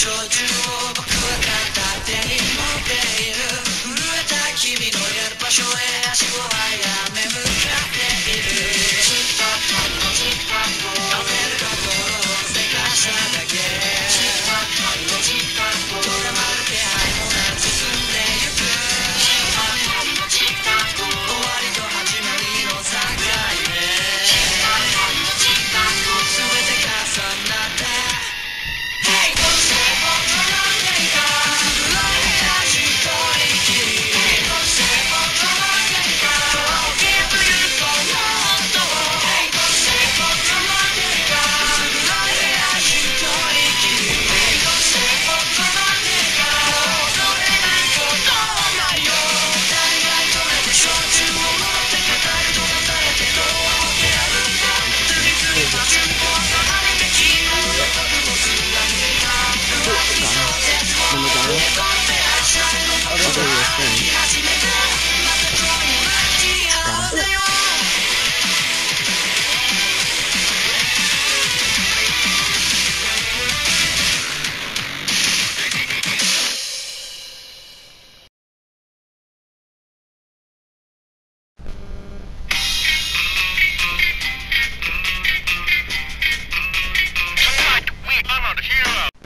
Jojo Sheila.